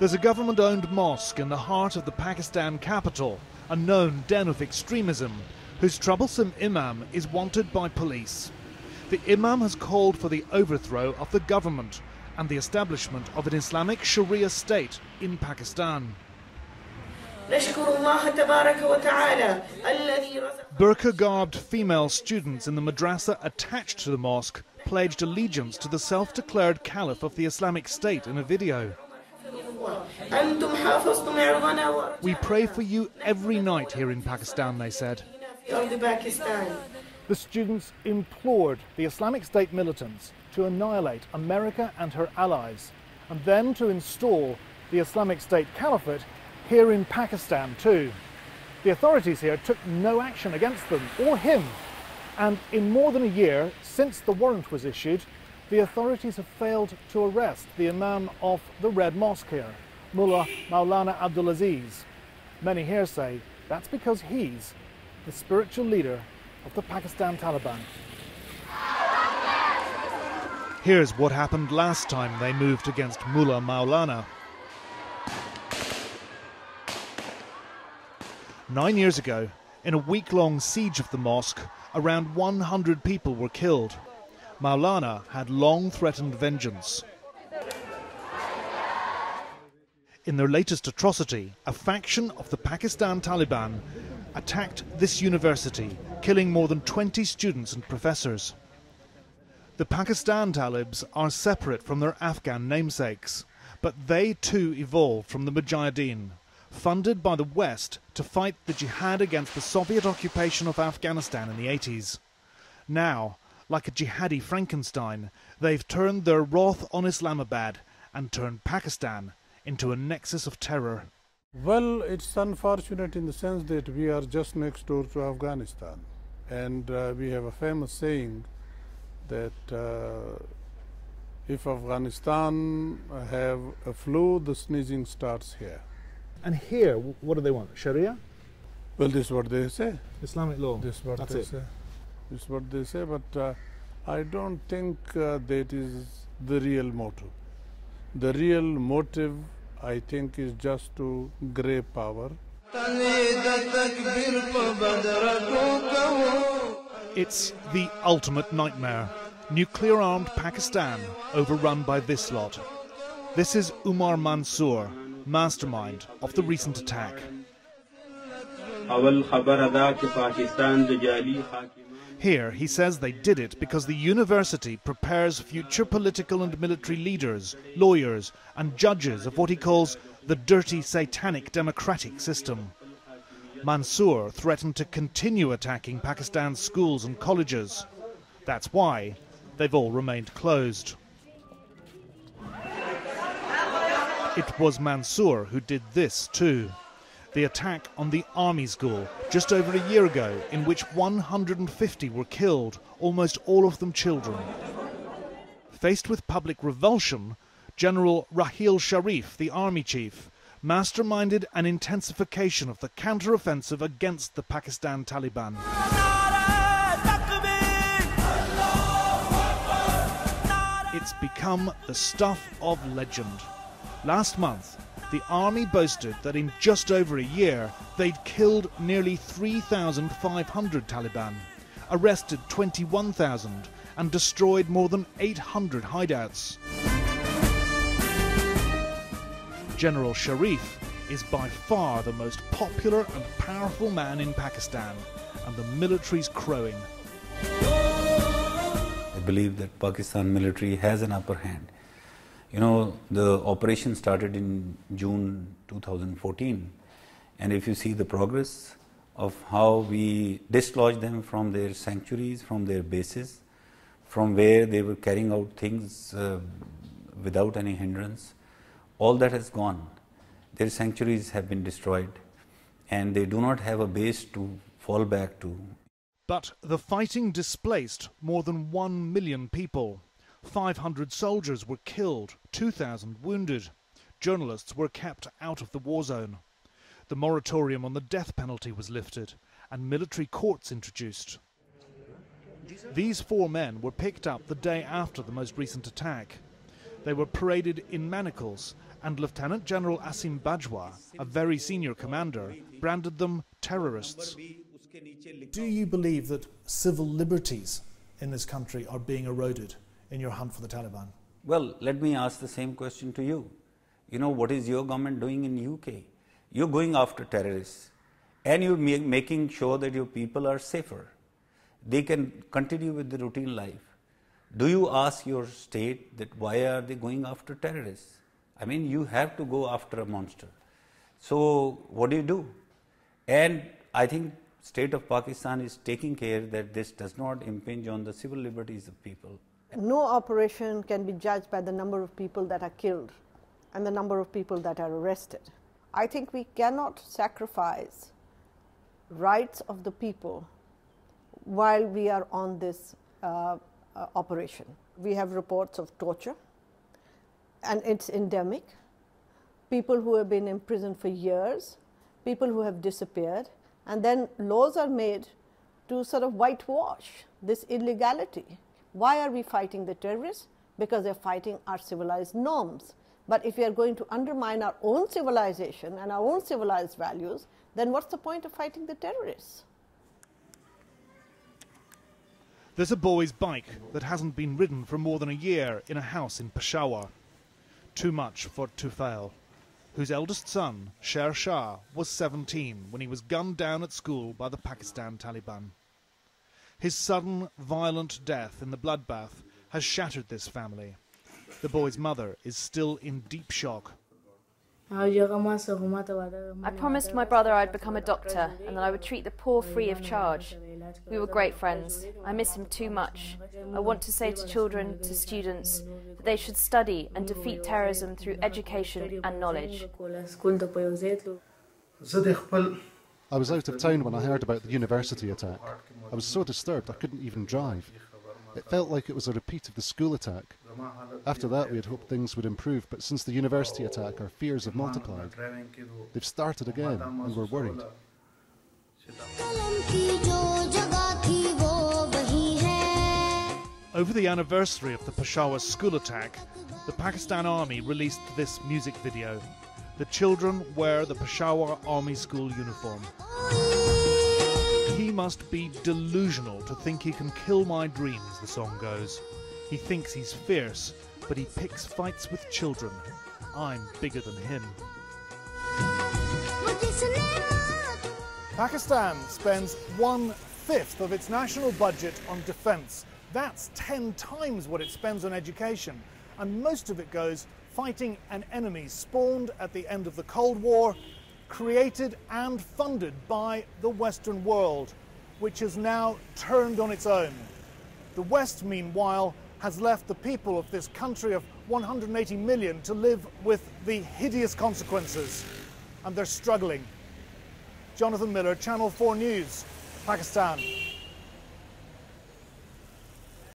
There's a government owned mosque in the heart of the Pakistan capital, a known den of extremism, whose troublesome imam is wanted by police. The imam has called for the overthrow of the government and the establishment of an Islamic Sharia state in Pakistan. Burqa garbed female students in the madrasa attached to the mosque pledged allegiance to the self declared caliph of the Islamic State in a video. We pray for you every night here in Pakistan, they said. The students implored the Islamic State militants to annihilate America and her allies, and then to install the Islamic State Caliphate here in Pakistan too. The authorities here took no action against them or him, and in more than a year since the warrant was issued, the authorities have failed to arrest the Imam of the Red Mosque here, Mullah Maulana Abdulaziz. Many here say that's because he's the spiritual leader of the Pakistan Taliban. Here's what happened last time they moved against Mullah Maulana. Nine years ago, in a week long siege of the mosque, around 100 people were killed. Maulana had long threatened vengeance. In their latest atrocity, a faction of the Pakistan Taliban attacked this university, killing more than 20 students and professors. The Pakistan Talibs are separate from their Afghan namesakes, but they too evolved from the Mujahideen, funded by the West to fight the jihad against the Soviet occupation of Afghanistan in the 80s. Now, like a jihadi Frankenstein, they've turned their wrath on Islamabad and turned Pakistan into a nexus of terror. Well, it's unfortunate in the sense that we are just next door to Afghanistan. And uh, we have a famous saying that uh, if Afghanistan have a flu, the sneezing starts here. And here, what do they want? Sharia? Well, this is what they say. Islamic law. This is what That's they it. say. This is what they say, but uh, I don't think uh, that is the real motive. The real motive, I think, is just to grab power. It's the ultimate nightmare. Nuclear armed Pakistan overrun by this lot. This is Umar Mansour, mastermind of the recent attack. Here, he says they did it because the university prepares future political and military leaders, lawyers, and judges of what he calls the dirty satanic democratic system. Mansour threatened to continue attacking Pakistan's schools and colleges. That's why they've all remained closed. It was Mansour who did this too. The attack on the army school just over a year ago, in which 150 were killed, almost all of them children. Faced with public revulsion, General Rahil Sharif, the army chief, masterminded an intensification of the counter-offensive against the Pakistan Taliban. It's become the stuff of legend. Last month, the army boasted that in just over a year they'd killed nearly 3,500 Taliban, arrested 21,000, and destroyed more than 800 hideouts. General Sharif is by far the most popular and powerful man in Pakistan, and the military's crowing. I believe that Pakistan military has an upper hand. You know, the operation started in June 2014, and if you see the progress of how we dislodged them from their sanctuaries, from their bases, from where they were carrying out things uh, without any hindrance, all that has gone. Their sanctuaries have been destroyed, and they do not have a base to fall back to. But the fighting displaced more than one million people. 500 soldiers were killed, 2,000 wounded. Journalists were kept out of the war zone. The moratorium on the death penalty was lifted, and military courts introduced. These four men were picked up the day after the most recent attack. They were paraded in manacles and Lieutenant General Asim Bajwa, a very senior commander, branded them terrorists. Do you believe that civil liberties in this country are being eroded in your hunt for the Taliban? Well, let me ask the same question to you. You know, what is your government doing in UK? You're going after terrorists and you're making sure that your people are safer. They can continue with the routine life. Do you ask your state that why are they going after terrorists? I mean, you have to go after a monster. So, what do you do? And I think state of Pakistan is taking care that this does not impinge on the civil liberties of people. No operation can be judged by the number of people that are killed and the number of people that are arrested. I think we cannot sacrifice rights of the people while we are on this uh, uh, operation. We have reports of torture and it's endemic. People who have been in prison for years, people who have disappeared, and then laws are made to sort of whitewash this illegality. Why are we fighting the terrorists? Because they're fighting our civilized norms. But if we are going to undermine our own civilization and our own civilized values, then what's the point of fighting the terrorists? There's a boy's bike that hasn't been ridden for more than a year in a house in Peshawar. Too much for Tufail, whose eldest son, Sher Shah, was 17 when he was gunned down at school by the Pakistan Taliban. His sudden, violent death in the bloodbath has shattered this family. The boy's mother is still in deep shock. I promised my brother I'd become a doctor and that I would treat the poor free of charge. We were great friends. I miss him too much. I want to say to children, to students, that they should study and defeat terrorism through education and knowledge. I was out of town when I heard about the university attack. I was so disturbed I couldn't even drive. It felt like it was a repeat of the school attack. After that, we had hoped things would improve, but since the university attack, our fears have multiplied. They've started again, and we're worried. Over the anniversary of the Peshawar school attack, the Pakistan Army released this music video. The children wear the Peshawar Army school uniform. He must be delusional to think he can kill my dreams, the song goes. He thinks he's fierce, but he picks fights with children. I'm bigger than him. Pakistan spends one fifth of its national budget on defence. That's 10 times what it spends on education. And most of it goes fighting an enemy spawned at the end of the Cold War, created and funded by the Western world, which has now turned on its own. The West, meanwhile, has left the people of this country of 180 million to live with the hideous consequences, and they're struggling. Jonathan Miller, Channel 4 News, Pakistan.